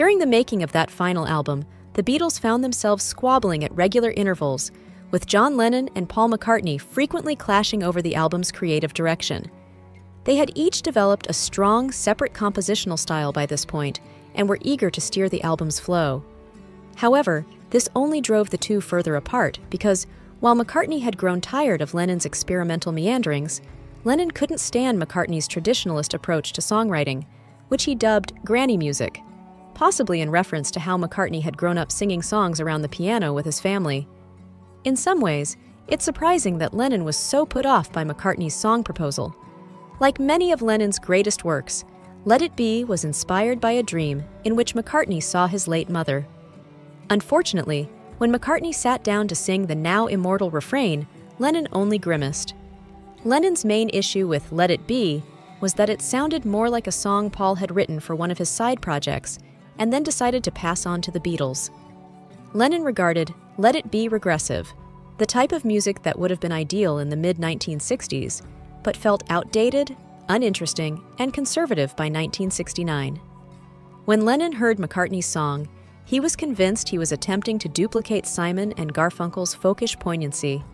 During the making of that final album, the Beatles found themselves squabbling at regular intervals, with John Lennon and Paul McCartney frequently clashing over the album's creative direction. They had each developed a strong, separate compositional style by this point and were eager to steer the album's flow. However, this only drove the two further apart because, while McCartney had grown tired of Lennon's experimental meanderings, Lennon couldn't stand McCartney's traditionalist approach to songwriting, which he dubbed granny music, possibly in reference to how McCartney had grown up singing songs around the piano with his family. In some ways, it's surprising that Lennon was so put off by McCartney's song proposal. Like many of Lennon's greatest works, Let It Be was inspired by a dream in which McCartney saw his late mother. Unfortunately, when McCartney sat down to sing the now immortal refrain, Lennon only grimaced. Lennon's main issue with Let It Be was that it sounded more like a song Paul had written for one of his side projects and then decided to pass on to the Beatles. Lennon regarded Let It Be regressive, the type of music that would have been ideal in the mid 1960s, but felt outdated, uninteresting, and conservative by 1969. When Lennon heard McCartney's song, he was convinced he was attempting to duplicate Simon and Garfunkel's folkish poignancy.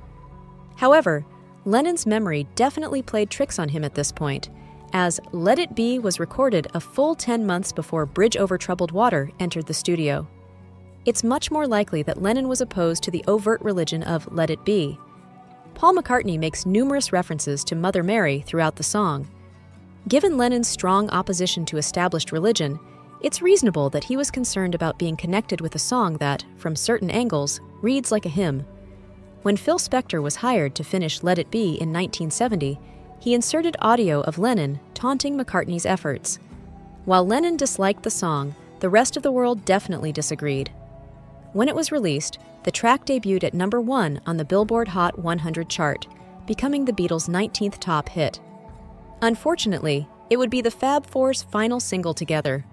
However, Lennon's memory definitely played tricks on him at this point, as Let It Be was recorded a full 10 months before Bridge Over Troubled Water entered the studio it's much more likely that Lennon was opposed to the overt religion of Let It Be. Paul McCartney makes numerous references to Mother Mary throughout the song. Given Lennon's strong opposition to established religion, it's reasonable that he was concerned about being connected with a song that, from certain angles, reads like a hymn. When Phil Spector was hired to finish Let It Be in 1970, he inserted audio of Lennon taunting McCartney's efforts. While Lennon disliked the song, the rest of the world definitely disagreed. When it was released, the track debuted at number one on the Billboard Hot 100 chart, becoming the Beatles' 19th top hit. Unfortunately, it would be the Fab Four's final single together,